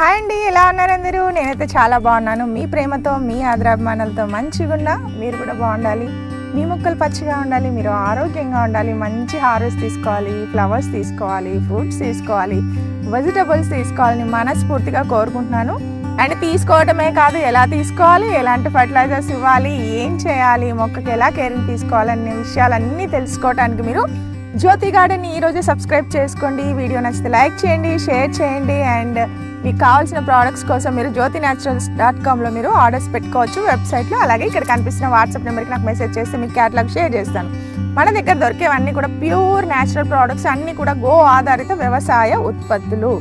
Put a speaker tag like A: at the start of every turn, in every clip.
A: Hi అండి ఎలా ఉన్నారు అందరూ? నేనైతే చాలా బాగున్నాను. మీ ప్రేమతో మీ ఆదరాభిమానాలతో మంచిగా ఉన్నా మీరు కూడా బాగుండాలి. మీ మొక్కలు పచ్చిగా ఉండాలి. మీరు ఆరోగ్యంగా ఉండాలి. మంచి హార్వెస్ట్ తీసుకోవాలి. ఫ్లవర్స్ తీసుకోవాలి. ఫ్రూట్స్ తీసుకోవాలి. వెజిటబుల్స్ తీసుకోవాలని మనస్ఫూర్తిగా కోరుకుంటున్నాను. అండ్ తీసుకోవటమే కాదు ఎలా తీసుకోవాలి? ఎలాంటి ఫర్టిలైజర్స్ ఇవ్వాలి? ఏం చేయాలి? మొక్కకి ఎలా కేరింగ్ తీసుకోవాలనే విషయాలన్నీ తెలుసుకోవడానికి మీరు జ్యోతి గార్డెన్ ఈరోజు సబ్స్క్రైబ్ చేసుకోండి. వీడియో నచ్చితే లైక్ చేయండి షేర్ చేయండి. అండ్ మీకు కావాల్సిన ప్రోడక్ట్స్ కోసం మీరు జ్యోతి న్యాచురల్స్ డాట్ కామ్లో మీరు ఆర్డర్స్ పెట్టుకోవచ్చు వెబ్సైట్లో అలాగే ఇక్కడ కనిపిస్తున్న వాట్సాప్ నెంబర్కి నాకు మెసేజ్ చేస్తే మీకు క్యాటలాగ్ షేర్ చేస్తాను. మన దగ్గర దొరికేవన్నీ కూడా ప్యూర్ న్యాచురల్ ప్రోడక్ట్స్ అన్నీ కూడా గో ఆధారిత వ్యవసాయ ఉత్పత్తులు.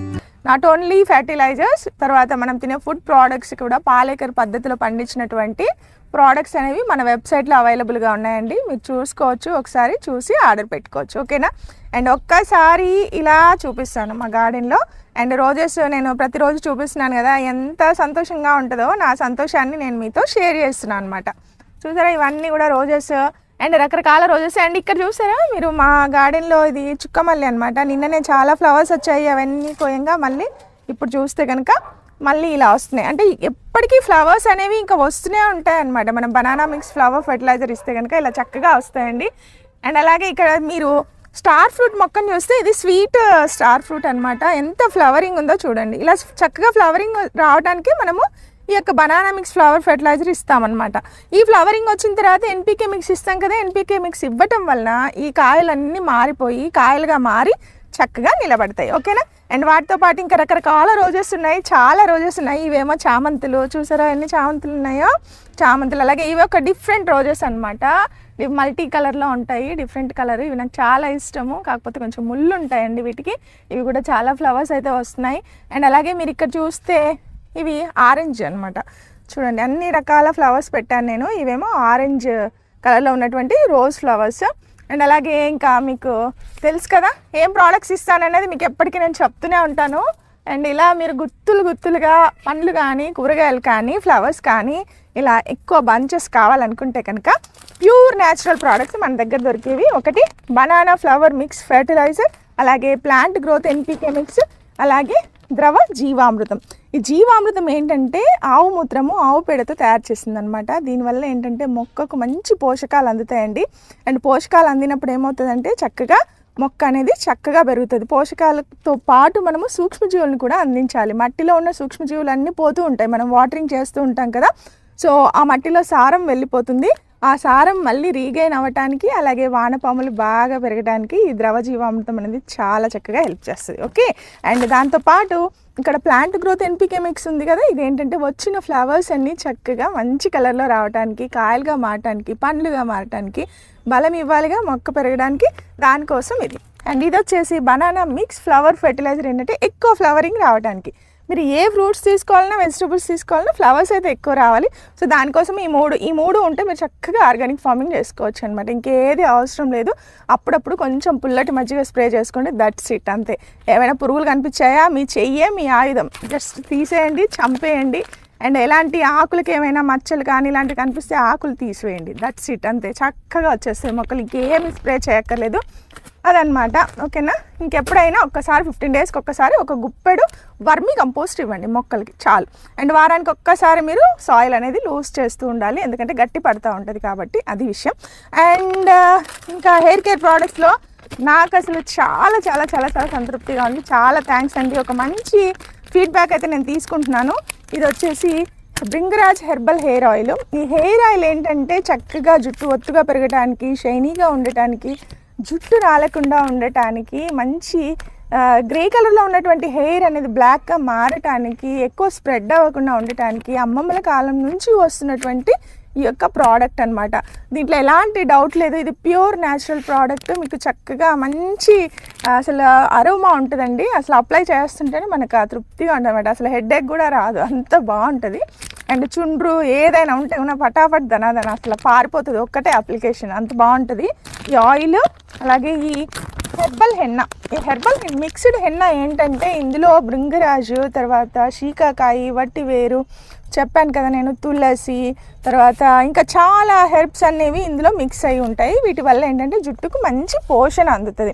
A: నాట్ ఓన్లీ ఫర్టిలైజర్స్ తర్వాత మనం తినే ఫుడ్ ప్రోడక్ట్స్ కూడా పాలేకర్ పద్ధతిలో పండించినటువంటి ప్రోడక్ట్స్ అనేవి మన వెబ్సైట్లో అవైలబుల్గా ఉన్నాయండి. మీరు చూసుకోవచ్చు ఒకసారి చూసి ఆర్డర్ పెట్టుకోవచ్చు. ఓకేనా అండ్ ఒక్కసారి ఇలా చూపిస్తాను మా గార్డెన్లో అండ్ రోజెస్ నేను ప్రతిరోజు చూపిస్తున్నాను కదా ఎంత సంతోషంగా ఉంటుందో నా సంతోషాన్ని నేను మీతో షేర్ చేస్తున్నాను అనమాట చూసారా ఇవన్నీ కూడా రోజెస్ అండ్ రకరకాల రోజెస్. అండ్ ఇక్కడ చూసారా మీరు మా గార్డెన్లో ఇది చుక్కమల్లి అనమాట నిన్ననే చాలా ఫ్లవర్స్ వచ్చాయి అవన్నీ కోయంగా మళ్ళీ ఇప్పుడు చూస్తే కనుక మళ్ళీ ఇలా వస్తున్నాయి. అంటే ఎప్పటికీ ఫ్లవర్స్ అనేవి ఇంకా వస్తూనే ఉంటాయి అనమాట మనం బనానా మిక్స్ ఫ్లవర్ ఫర్టిలైజర్ ఇస్తే కనుక ఇలా చక్కగా వస్తాయండి. అండ్ అలాగే ఇక్కడ మీరు స్టార్ ఫ్రూట్ మొక్కను చూస్తే ఇది స్వీట్ స్టార్ ఫ్రూట్ అన్నమాట. ఎంత ఫ్లవరింగ్ ఉందో చూడండి. ఇలా చక్కగా ఫ్లవరింగ్ రావడానికి మనము ఈ యొక్క బనానా మిక్స్ ఫ్లవర్ ఫెర్టిలైజర్ ఇస్తామన్నమాట. ఈ ఫ్లవరింగ్ వచ్చిన తర్వాత ఎన్పీకే మిక్స్ ఇస్తాం కదా ఎన్పీకే మిక్స్ ఇవ్వటం వలన ఈ కాయలన్నీ మారిపోయి కాయలుగా మారి చక్కగా నిలబడతాయి. ఓకేనా? అండ్ వాటితో పాటు ఇంకా రకరకాల రోజెస్ ఉన్నాయి. చాలా రోజెస్ ఉన్నాయి. ఇవేమో చామంతులు చూసారా? ఎన్ని చామంతులు ఉన్నాయో? చామంతులు. అలాగే ఇవి ఒక డిఫరెంట్ రోజెస్ అనమాట ఇవి మల్టీ కలర్లో ఉంటాయి. డిఫరెంట్ కలర్ ఇవి నాకు చాలా ఇష్టము. కాకపోతే కొంచెం ముళ్ళు ఉంటాయండి వీటికి. ఇవి కూడా చాలా ఫ్లవర్స్ అయితే వస్తున్నాయి. అండ్ అలాగే మీరు ఇక్కడ చూస్తే ఇవి ఆరెంజ్ అన్నమాట. చూడండి అన్ని రకాల ఫ్లవర్స్ పెట్టాను నేను. ఇవేమో ఆరెంజ్ కలర్లో ఉన్నటువంటి రోజ్ ఫ్లవర్స్. అండ్ అలాగే ఇంకా మీకు తెలుసు కదా ఏం ప్రోడక్ట్స్ ఇస్తాననేది మీకు ఎప్పటికీ నేను చెప్తూనే ఉంటాను. అండ్ ఇలా మీరు గుత్తులు గుత్తులుగా పండ్లు కానీ కూరగాయలు కానీ ఫ్లవర్స్ కానీ ఇలా ఎక్కువ బంచెస్ కావాలనుకుంటే కనుక ప్యూర్ న్యాచురల్ ప్రోడక్ట్స్ మన దగ్గర దొరికేవి. ఒకటి బనానా ఫ్లవర్ మిక్స్ ఫెర్టిలైజర్ అలాగే ప్లాంట్ గ్రోత్ ఎన్పికే మిక్స్ అలాగే ద్రవ జీవామృతం. ఈ జీవామృతం ఏంటంటే ఆవు మూత్రము ఆవు పేడతో తయారు చేస్తుంది అనమాట దీనివల్ల ఏంటంటే మొక్కకు మంచి పోషకాలు అందుతాయండి. అండ్ పోషకాలు అందినప్పుడు ఏమవుతుందంటే చక్కగా మొక్క అనేది చక్కగా పెరుగుతుంది. పోషకాలతో పాటు మనము సూక్ష్మజీవులను కూడా అందించాలి. మట్టిలో ఉన్న సూక్ష్మజీవులు అన్నీ పోతూ ఉంటాయి. మనం వాటరింగ్ చేస్తూ ఉంటాం కదా. సో ఆ మట్టిలో సారం వెళ్ళిపోతుంది. ఆ సారం మళ్ళీ రీగైన్ అవ్వటానికి అలాగే వానపాములు బాగా పెరగడానికి ఈ ద్రవ జీవామృతం అనేది చాలా చక్కగా హెల్ప్ చేస్తుంది. ఓకే? అండ్ దాంతోపాటు ఇక్కడ ప్లాంట్ గ్రోత్ ఎన్పికే మిక్స్ ఉంది కదా ఇదేంటంటే వచ్చిన ఫ్లవర్స్ అన్నీ చక్కగా మంచి కలర్లో రావడానికి కాయలుగా మారటానికి పండ్లుగా మారటానికి బలం ఇవ్వాలిగా మొక్క పెరగడానికి దానికోసం ఇది. అండ్ ఇది వచ్చేసి బనానా మిక్స్ ఫ్లవర్ ఫెర్టిలైజర్ ఏంటంటే ఎక్కువ ఫ్లవరింగ్ రావడానికి మీరు ఏ ఫ్రూట్స్ తీసుకోవాలన్నా వెజిటబుల్స్ తీసుకోవాలన్నా ఫ్లవర్స్ అయితే ఎక్కువ రావాలి. సో దానికోసం ఈ మూడు ఈ మూడు ఉంటే మీరు చక్కగా ఆర్గానిక్ ఫార్మింగ్ చేసుకోవచ్చు అనమాట ఇంకేది అవసరం లేదు. అప్పుడప్పుడు కొంచెం పుల్లటి మజ్జిగ స్ప్రే చేసుకోండి. దట్స్ ఇట్ అంతే. ఏమైనా పురుగులు కనిపించాయా? మీ చెయ్యే మీ ఆయుధం. జస్ట్ తీసేయండి చంపేయండి. అండ్ ఎలాంటి ఆకులకి ఏమైనా మచ్చలు కానీ ఇలాంటివి కనిపిస్తే ఆకులు తీసివేయండి. దట్స్ ఇట్ అంతే. చక్కగా వచ్చేస్తాయి మొక్కలు. ఇంకేమి స్ప్రే చేయక్కర్లేదు. అదనమాట ఓకేనా? ఇంకెప్పుడైనా ఒక్కసారి ఫిఫ్టీన్ డేస్కి ఒక్కసారి ఒక గుప్పెడు వర్మి కంపోస్ట్ ఇవ్వండి మొక్కలకి. చాలు. అండ్ వారానికి ఒక్కసారి మీరు సాయిల్ అనేది లూజ్ చేస్తూ ఉండాలి. ఎందుకంటే గట్టి పడుతూ ఉంటుంది కాబట్టి అది విషయం. అండ్ uh, ఇంకా హెయిర్ కేర్ ప్రోడక్ట్స్లో నాకు అసలు చాలా చాలా చాలా చాలా సంతృప్తిగా ఉంది. చాలా థ్యాంక్స్ అండి. ఒక మంచి ఫీడ్బ్యాక్ అయితే నేను తీసుకుంటున్నాను. ఇది వచ్చేసి బ్రింగరాజ్ హెర్బల్ హెయిర్ ఆయిల్. ఈ హెయిర్ ఆయిల్ ఏంటంటే చక్కగా జుట్టు ఒత్తుగా పెరగడానికి షైనీగా ఉండటానికి జుట్టు రాలకుండా ఉండటానికి మంచి గ్రే కలర్లో ఉన్నటువంటి హెయిర్ అనేది బ్లాక్గా మారటానికి ఎక్కువ స్ప్రెడ్ అవ్వకుండా ఉండటానికి అమ్మమ్మల కాలం నుంచి వస్తున్నటువంటి ఈ యొక్క ప్రోడక్ట్ అనమాట దీంట్లో ఎలాంటి డౌట్ లేదు. ఇది ప్యూర్ న్యాచురల్ ప్రోడక్ట్ మీకు చక్కగా మంచి అసలు అరోమా ఉంటుందండి. అసలు అప్లై చేస్తుంటేనే మనకు ఆ తృప్తిగా ఉంటుంది అసలు హెడ్ కూడా రాదు. అంత బాగుంటుంది. అండ్ చుండ్రు ఏదైనా ఉంటే ఉన్న ఫటాఫట్ ధనాదన అసలు పారిపోతుంది. ఒక్కటే అప్లికేషన్ అంత బాగుంటుంది. ఈ ఆయిల్ అలాగే ఈ హెర్బల్ హెన్న ఈ హెర్బల్ మిక్స్డ్ హెన్న ఏంటంటే ఇందులో భృంగరాజు తర్వాత శీకాకాయి వట్టి వేరు చెప్పాను కదా నేను తులసి తర్వాత ఇంకా చాలా హెర్బ్స్ అనేవి ఇందులో మిక్స్ అయి ఉంటాయి. వీటి వల్ల ఏంటంటే జుట్టుకు మంచి పోషణ అందుతుంది.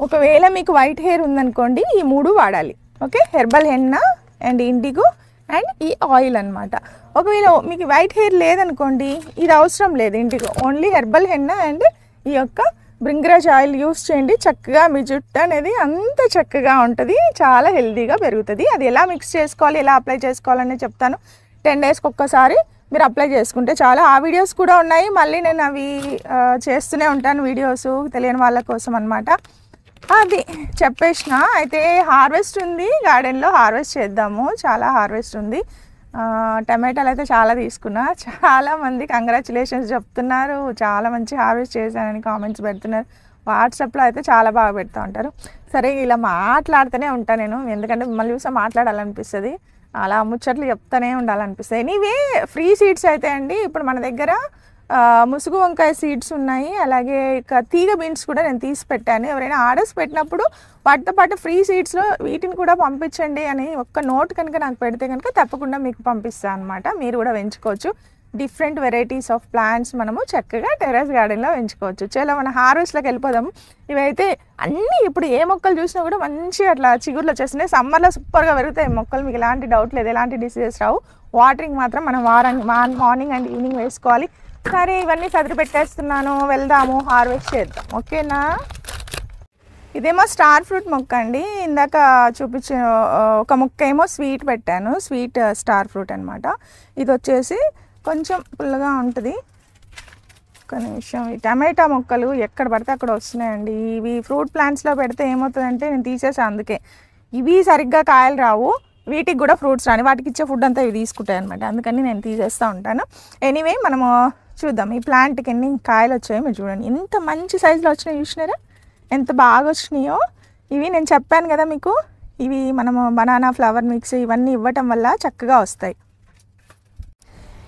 A: ఒకవేళ మీకు వైట్ హెయిర్ ఉందనుకోండి ఈ మూడు వాడాలి. Okay? Herbal henna and indigo and ఈ ఆయిల్ అనమాట ఒకవేళ మీకు వైట్ హెయిర్ లేదనుకోండి ఇది అవసరం లేదు. Indigo only herbal henna and ఈ యొక్క బ్రింగరాజ్ ఆయిల్ యూస్ చేయండి. చక్కగా మీ జుట్టు అనేది అంత చక్కగా ఉంటుంది. చాలా హెల్తీగా పెరుగుతుంది. అది ఎలా మిక్స్ చేసుకోవాలి ఎలా అప్లై చేసుకోవాలని చెప్తాను. టెన్ డేస్కి ఒక్కసారి మీరు అప్లై చేసుకుంటే చాలా. ఆ వీడియోస్ కూడా ఉన్నాయి. మళ్ళీ నేను అవి చేస్తూనే ఉంటాను వీడియోస్ తెలియని వాళ్ళ కోసం అనమాట అది చెప్పేసిన. అయితే హార్వెస్ట్ ఉంది. గార్డెన్లో హార్వెస్ట్ చేద్దాము. చాలా హార్వెస్ట్ ఉంది. టమాటాలు అయితే చాలా తీసుకున్నా. చాలామంది కంగ్రాచులేషన్స్ చెప్తున్నారు. చాలా మంచి హార్వెస్ట్ చేశానని కామెంట్స్ పెడుతున్నారు. వాట్సాప్లో అయితే చాలా బాగా పెడుతూ ఉంటారు. సరే ఇలా మాట్లాడుతూనే ఉంటాను నేను. ఎందుకంటే మిమ్మల్ని చూసా మాట్లాడాలనిపిస్తుంది. అలా ముచ్చట్లు చెప్తూనే ఉండాలనిపిస్తుంది. ఎనీవే ఫ్రీ సీట్స్ అయితే అండి. ఇప్పుడు మన దగ్గర ముసుగు వంకాయ సీడ్స్ ఉన్నాయి. అలాగే ఇక తీగ బీన్స్ కూడా నేను తీసి పెట్టాను. ఎవరైనా ఆర్డర్స్ పెట్టినప్పుడు వాటితో పాటు ఫ్రీ సీడ్స్లో వీటిని కూడా పంపించండి అని ఒక్క నోట్ కనుక నాకు పెడితే కనుక తప్పకుండా మీకు పంపిస్తాను అనమాట మీరు కూడా పెంచుకోవచ్చు. డిఫరెంట్ వెరైటీస్ ఆఫ్ ప్లాంట్స్ మనము చక్కగా టెర్రస్ గార్డెన్లో పెంచుకోవచ్చు. చాలా మన హార్వెస్ట్లోకి వెళ్ళిపోదాము ఇవైతే అన్నీ ఇప్పుడు ఏ మొక్కలు చూసినా కూడా మంచి అట్లా చిగుర్లు వచ్చేస్తున్నాయి. సమ్మర్లో సూపర్గా పెరుగుతాయి మొక్కలు. మీకు ఎలాంటి డౌట్ లేదు. ఎలాంటి డిసీజెస్ రావు. వాటరింగ్ మాత్రం మనం వారాన్ని మార్నింగ్ అండ్ ఈవినింగ్ వేసుకోవాలి. సరే ఇవన్నీ సదిరి పెట్టేస్తున్నాను. వెళ్దాము హార్వెస్ట్ చేద్దాం. ఓకేనా? ఇదేమో స్టార్ ఫ్రూట్ మొక్క అండి. ఇందాక చూపించే ఒక మొక్క ఏమో స్వీట్ పెట్టాను. స్వీట్ స్టార్ ఫ్రూట్ అనమాట ఇది వచ్చేసి కొంచెం పుల్లగా ఉంటుంది. ఒక నిమిషం. ఈ టమాటా మొక్కలు ఎక్కడ పడితే అక్కడ వస్తున్నాయండి. ఇవి ఫ్రూట్ ప్లాంట్స్లో పెడితే ఏమవుతుందంటే నేను తీసేసాను అందుకే. ఇవి సరిగ్గా కాయలు రావు. వీటికి కూడా ఫ్రూట్స్ రాని. వాటికి ఇచ్చే ఫుడ్ అంతా ఇవి తీసుకుంటాయి అనమాట అందుకని నేను తీసేస్తూ ఉంటాను. ఎనీవే మనము చూద్దాం. ఈ ప్లాంట్కి ఎన్ని కాయలు వచ్చాయో మీరు చూడండి. ఎంత మంచి సైజులో వచ్చినాయి చూసినారా? ఎంత బాగా వచ్చినాయో? ఇవి నేను చెప్పాను కదా మీకు. ఇవి మనము బనానా ఫ్లవర్ మిక్స్ ఇవన్నీ ఇవ్వటం వల్ల చక్కగా వస్తాయి.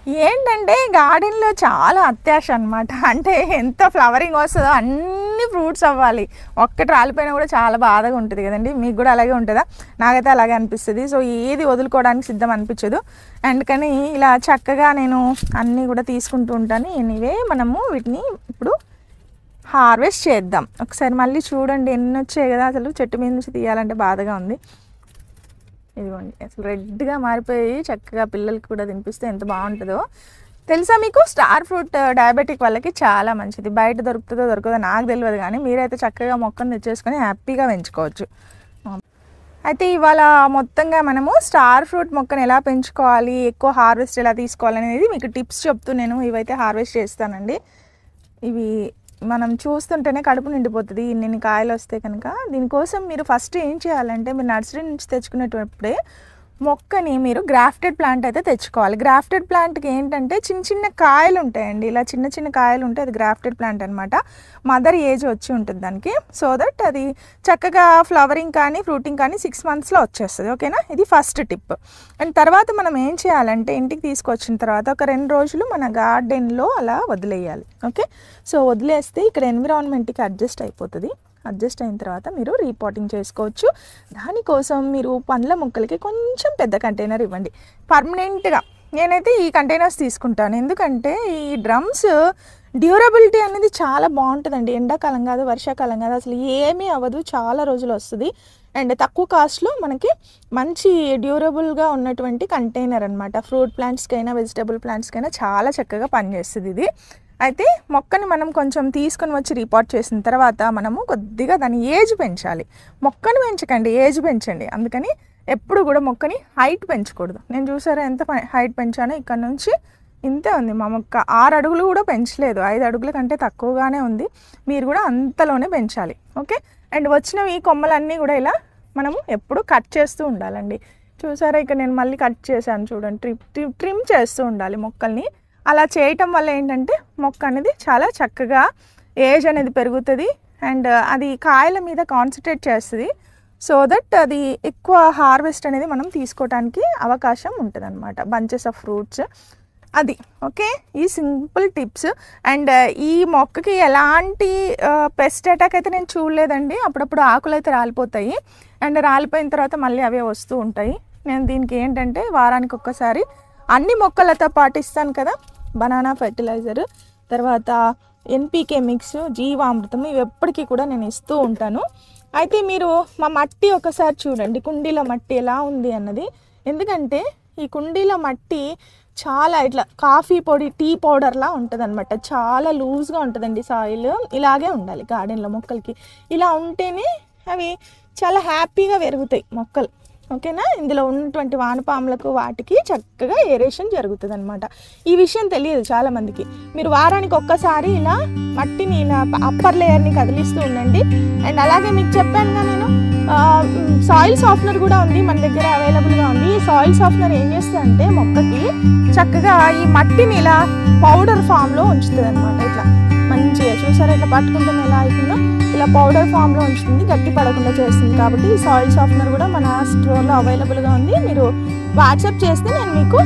A: ఏంటంటే గార్డెన్లో చాలా అత్యాశ అనమాట అంటే ఎంత ఫ్లవరింగ్ వస్తుందో అన్ని ఫ్రూట్స్ అవ్వాలి. ఒక్కటి రాలిపోయినా కూడా చాలా బాధగా ఉంటుంది కదండి. మీకు కూడా అలాగే ఉంటుందా? నాకైతే అలాగే అనిపిస్తుంది. సో ఏది వదులుకోవడానికి సిద్ధం అనిపించదు. అండ్ కానీ ఇలా చక్కగా నేను అన్నీ కూడా తీసుకుంటూ ఉంటాను. ఎనీవే మనము వీటిని ఇప్పుడు హార్వెస్ట్ చేద్దాం. ఒకసారి మళ్ళీ చూడండి ఎన్ని వచ్చాయి కదా అసలు. చెట్టు మీద నుంచి తీయాలంటే బాధగా ఉంది. ఇదిగోండి. అసలు రెడ్గా మారిపోయి చక్కగా పిల్లలకి కూడా తినిపిస్తే ఎంత బాగుంటుందో. తెలుసా మీకు? స్టార్ ఫ్రూట్ డయాబెటిక్ వాళ్ళకి చాలా మంచిది. బయట దొరుకుతుందో దొరకదో నాకు తెలియదు కానీ మీరైతే చక్కగా మొక్కను తెచ్చేసుకొని హ్యాపీగా పెంచుకోవచ్చు. అయితే ఇవాళ మొత్తంగా మనము స్టార్ ఫ్రూట్ మొక్కను ఎలా పెంచుకోవాలి ఎక్కువ హార్వెస్ట్ ఎలా తీసుకోవాలి అనేది మీకు టిప్స్ చెప్తూ నేను ఇవైతే హార్వెస్ట్ చేస్తానండి. ఇవి మనం చూస్తుంటేనే కడుపు నిండిపోతుంది. ఇన్ని కాయలు వస్తే కనుక దీనికోసం మీరు ఫస్ట్ ఏం చేయాలంటే మీరు నర్సరీ నుంచి తెచ్చుకునేటప్పుడే మొక్కని మీరు గ్రాఫ్టెడ్ ప్లాంట్ అయితే తెచ్చుకోవాలి. గ్రాఫ్టెడ్ ప్లాంట్కి ఏంటంటే చిన్న చిన్న కాయలు ఉంటాయండి ఇలా చిన్న చిన్న కాయలు ఉంటాయి అది గ్రాఫ్టెడ్ ప్లాంట్ అనమాట మదర్ ఏజ్ వచ్చి ఉంటుంది దానికి. సో దట్ అది చక్కగా ఫ్లవరింగ్ కానీ ఫ్రూటింగ్ కానీ సిక్స్ మంత్స్లో వచ్చేస్తుంది. ఓకేనా? ఇది ఫస్ట్ టిప్. అండ్ తర్వాత మనం ఏం చేయాలంటే ఇంటికి తీసుకొచ్చిన తర్వాత ఒక రెండు రోజులు మన గార్డెన్లో అలా వదిలేయాలి. ఓకే? సో వదిలేస్తే ఇక్కడ ఎన్విరాన్మెంట్కి అడ్జస్ట్ అయిపోతుంది. అడ్జస్ట్ అయిన తర్వాత మీరు రీపాటింగ్ చేసుకోవచ్చు. దానికోసం మీరు పండ్ల మొక్కలకి కొంచెం పెద్ద కంటైనర్ ఇవ్వండి. పర్మనెంట్గా నేనైతే ఈ కంటైనర్స్ తీసుకుంటాను. ఎందుకంటే ఈ డ్రమ్స్ డ్యూరబిలిటీ అనేది చాలా బాగుంటుందండి. ఎండాకాలం కాదు వర్షాకాలం కాదు అసలు ఏమీ అవ్వదు. చాలా రోజులు వస్తుంది. అండ్ తక్కువ కాస్ట్లో మనకి మంచి డ్యూరబుల్గా ఉన్నటువంటి కంటైనర్ అనమాట ఫ్రూట్ ప్లాంట్స్కైనా వెజిటబుల్ ప్లాంట్స్కైనా చాలా చక్కగా పనిచేస్తుంది ఇది. అయితే మొక్కని మనం కొంచెం తీసుకొని వచ్చి రిపోర్ట్ చేసిన తర్వాత మనము కొద్దిగా దాని ఏజ్ పెంచాలి. మొక్కను పెంచకండి ఏజ్ పెంచండి. అందుకని ఎప్పుడు కూడా మొక్కని హైట్ పెంచకూడదు. నేను చూసారా ఎంత హైట్ పెంచానో ఇక్కడ నుంచి ఇంతే ఉంది. మా మొక్క ఆరు అడుగులు కూడా పెంచలేదు. ఐదు అడుగుల కంటే తక్కువగానే ఉంది. మీరు కూడా అంతలోనే పెంచాలి. ఓకే? అండ్ వచ్చినవి కొమ్మలన్నీ కూడా ఇలా మనము ఎప్పుడు కట్ చేస్తూ ఉండాలండి. చూసారా ఇక్కడ నేను మళ్ళీ కట్ చేశాను చూడండి. ట్రిప్ ట్రిమ్ చేస్తూ ఉండాలి మొక్కల్ని. అలా చేయటం వల్ల ఏంటంటే మొక్క అనేది చాలా చక్కగా ఏజ్ అనేది పెరుగుతుంది. అండ్ uh, అది కాయల మీద కాన్సన్ట్రేట్ చేస్తుంది. సో దట్ అది ఎక్కువ హార్వెస్ట్ అనేది మనం తీసుకోవడానికి అవకాశం ఉంటుంది అనమాట బంచెస్ ఆఫ్ ఫ్రూట్స్ అది ఓకే ఈ సింపుల్ టిప్స్ అండ్ ఈ మొక్కకి ఎలాంటి uh, పెస్ట్ అటాక్ అయితే నేను చూడలేదండి. అప్పుడప్పుడు ఆకులు అయితే రాలిపోతాయి. అండ్ రాలిపోయిన తర్వాత మళ్ళీ అవే వస్తూ ఉంటాయి. నేను దీనికి ఏంటంటే వారానికి ఒక్కసారి అన్ని మొక్కలతో పాటిస్తాను కదా. బనానా ఫెర్టిలైజర్ తర్వాత ఎన్పికే మిక్స్ జీవామృతం ఇవి ఎప్పటికీ కూడా నేను ఇస్తూ ఉంటాను. అయితే మీరు మా మట్టి ఒకసారి చూడండి కుండీల మట్టి ఎలా ఉంది అన్నది. ఎందుకంటే ఈ కుండీల మట్టి చాలా ఇట్లా కాఫీ పొడి టీ పౌడర్లా ఉంటుంది అనమాట చాలా లూజ్గా ఉంటుందండి సాయిల్ ఇలాగే ఉండాలి గార్డెన్లో మొక్కలకి. ఇలా ఉంటేనే అవి చాలా హ్యాపీగా పెరుగుతాయి మొక్కలు. ఓకేనా? ఇందులో ఉన్నటువంటి వానపాములకు వాటికి చక్కగా ఏరేషన్ జరుగుతుంది అనమాట ఈ విషయం తెలియదు చాలామందికి. మీరు వారానికి ఒక్కసారి ఇలా మట్టిని ఇలా అప్పర్ లేయర్ని కదిలిస్తూ ఉండండి. అండ్ అలాగే మీకు చెప్పానుగా నేను సాయిల్ సాఫ్ట్నర్ కూడా ఉంది మన దగ్గర అవైలబుల్గా ఉంది. ఈ సాయిల్ సాఫ్ట్నర్ ఏం చేస్తుందంటే మొక్కకి చక్కగా ఈ మట్టిని ఇలా పౌడర్ ఫామ్లో ఉంచుతుంది అనమాట ఇట్లా మంచిగా చూసారా? ఇట్లా పట్టుకుంటాం ఎలా అవుతుందో? ఇలా పౌడర్ ఫామ్లో ఉంచుతుంది గట్టి పడకుండా చేస్తుంది కాబట్టి ఈ సాయిల్ సాఫ్ట్నర్ కూడా మన స్టోర్లో అవైలబుల్గా ఉంది. మీరు వాట్సాప్ చేస్తే నేను మీకు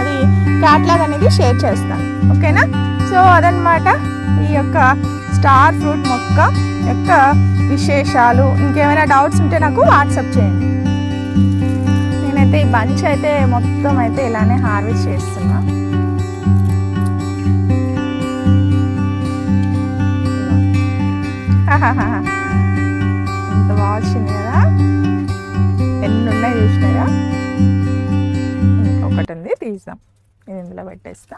A: అది క్యాట్లాగ్ అనేది షేర్ చేస్తాను. ఓకేనా సో అదనమాట ఈ యొక్క స్టార్ ఫ్రూట్ మొక్క యొక్క విశేషాలు. ఇంకేమైనా డౌట్స్ ఉంటే నాకు వాట్సాప్ చేయండి. నేనైతే ఈ బంచ్ అయితే మొత్తం అయితే ఇలానే హార్వెస్ట్ చేస్తున్నాను హాహాహా. ఎంత బాగా వచ్చింది కదా? ఎన్ని ఉన్నాయి చూసినారా ఇంకొకటి ఉంది తీద్దాం. ఇది ఇందులో పెట్టేస్తా.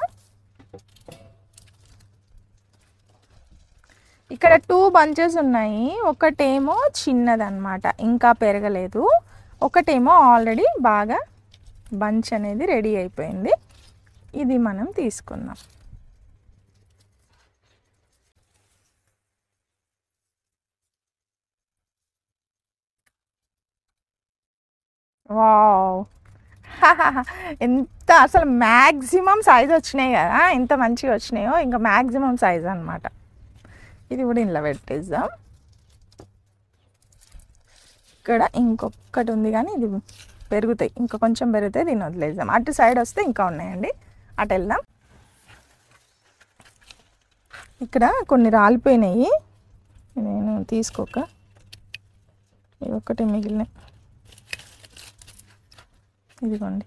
A: ఇక్కడ టూ బంచెస్ ఉన్నాయి. ఒకటేమో చిన్నదన్నమాట. ఇంకా పెరగలేదు. ఒకటేమో ఆల్రెడీ బాగా బంచ్ అనేది రెడీ అయిపోయింది. ఇది మనం తీసుకుందాం. వావ్. ఎంత అసలు మ్యాక్సిమం సైజ్ వచ్చినాయి కదా ఎంత మంచిగా వచ్చినాయో ఇంకా మ్యాక్సిమం సైజ్ అనమాట ఇది కూడా ఇంట్లో పెట్టేద్దాం. ఇక్కడ ఇంకొకటి ఉంది కానీ ఇది పెరుగుతాయి ఇంకా కొంచెం పెరుగుతాయి దీన్ని వదిలేద్దాం. అటు సైడ్ వస్తే ఇంకా ఉన్నాయండి. అటు వెళ్దాం. ఇక్కడ కొన్ని రాలిపోయినాయి. నేను తీసుకోక. ఇవి ఒకటి మిగిలినాయి ఇదిగోండి.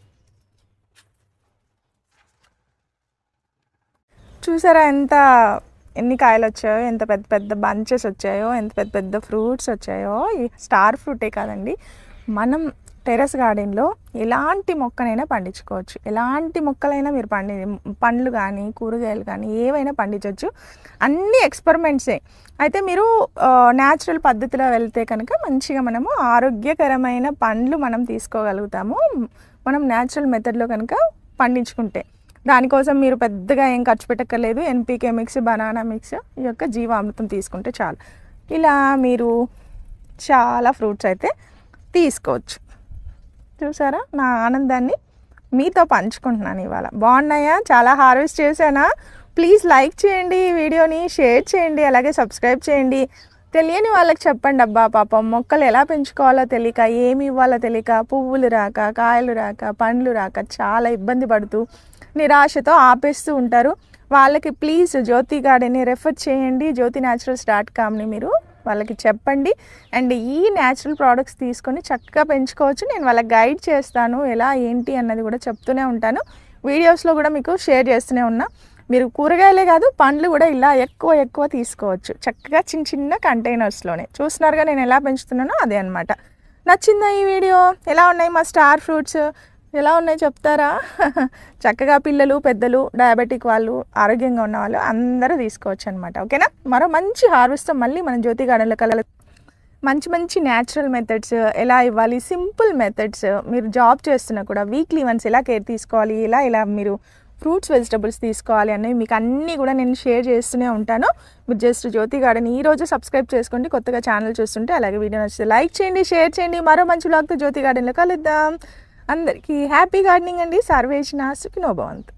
A: చూసారా ఎంత ఎన్ని కాయలు వచ్చాయో ఎంత పెద్ద పెద్ద బంచెస్ వచ్చాయో ఎంత పెద్ద పెద్ద ఫ్రూట్స్ వచ్చాయో ఈ స్టార్ ఫ్రూటే కాదండి. మనం టెర్రస్ గార్డెన్లో ఎలాంటి మొక్కనైనా పండించుకోవచ్చు. ఎలాంటి మొక్కలైనా మీరు పండి పండ్లు కానీ కూరగాయలు కానీ ఏవైనా పండించవచ్చు అన్ని ఎక్స్పెరిమెంట్సే. అయితే మీరు న్యాచురల్ పద్ధతిలో వెళ్తే కనుక మంచిగా మనము ఆరోగ్యకరమైన పండ్లు మనం తీసుకోగలుగుతాము. మనం న్యాచురల్ మెథడ్లో కనుక పండించుకుంటే. దానికోసం మీరు పెద్దగా ఏం ఖర్చు పెట్టక్కర్లేదు. ఎన్పీకే మిక్స్ బనానా మిక్స్ ఈ యొక్క జీవామృతం తీసుకుంటే చాలు. ఇలా మీరు చాలా ఫ్రూట్స్ అయితే తీసుకోవచ్చు. చూసారా? నా ఆనందాన్ని మీతో పంచుకుంటున్నాను ఇవాళ. బాగున్నాయా? చాలా హార్వెస్ట్ చేశానా? ప్లీజ్ లైక్ చేయండి ఈ వీడియోని షేర్ చేయండి అలాగే సబ్స్క్రైబ్ చేయండి. తెలియని వాళ్ళకి చెప్పండి అబ్బా పాపం మొక్కలు ఎలా పెంచుకోవాలో తెలియక ఏమి ఇవ్వాలో తెలియక పువ్వులు రాక కాయలు రాక పండ్లు రాక చాలా ఇబ్బంది పడుతూ నిరాశతో ఆపేస్తూ ఉంటారు. వాళ్ళకి ప్లీజ్ జ్యోతి గార్డెన్ని రెఫర్ చేయండి. జ్యోతి న్యాచురల్స్ డాట్ కామ్ని మీరు వాళ్ళకి చెప్పండి. అండ్ ఈ న్యాచురల్ ప్రోడక్ట్స్ తీసుకొని చక్కగా పెంచుకోవచ్చు. నేను వాళ్ళకి గైడ్ చేస్తాను ఎలా ఏంటి అన్నది కూడా చెప్తూనే ఉంటాను. వీడియోస్లో కూడా మీకు షేర్ చేస్తూనే ఉన్నా. మీరు కూరగాయలే కాదు పండ్లు కూడా ఇలా ఎక్కువ ఎక్కువ తీసుకోవచ్చు. చక్కగా చిన్న చిన్న కంటైనర్స్లోనే. చూస్తున్నారుగా నేను ఎలా పెంచుతున్నానో అదే అనమాట నచ్చిందా ఈ వీడియో? ఎలా ఉన్నాయి మా స్టార్ ఫ్రూట్స్? ఎలా ఉన్నాయి చెప్తారా? చక్కగా పిల్లలు పెద్దలు డయాబెటిక్ వాళ్ళు ఆరోగ్యంగా ఉన్న వాళ్ళు అందరూ తీసుకోవచ్చు అనమాట ఓకేనా? మరో మంచి హార్వెస్ట్తో మళ్ళీ మనం జ్యోతి గార్డెన్లో కల మంచి మంచి న్యాచురల్ మెథడ్స్ ఎలా ఇవ్వాలి? సింపుల్ మెథడ్స్ మీరు జాబ్ చేస్తున్నా కూడా వీక్లీ వన్స్ ఎలా కేర్ తీసుకోవాలి? ఎలా ఇలా మీరు ఫ్రూట్స్ వెజిటబుల్స్ తీసుకోవాలి అనేవి మీకు అన్నీ కూడా నేను షేర్ చేస్తూనే ఉంటాను. మీరు జస్ట్ జ్యోతి గార్డెన్ ఈ రోజు సబ్స్క్రైబ్ చేసుకోండి. కొత్తగా ఛానల్ చూస్తుంటే అలాగే వీడియో నచ్చితే లైక్ చేయండి షేర్ చేయండి. మరో మంచి బ్లాగ్తో జ్యోతి గార్డెన్లో కలుద్దాం. అందరికీ హ్యాపీ గార్డెనింగ్ అండి. సర్వేషణ సుఖినోభవంతు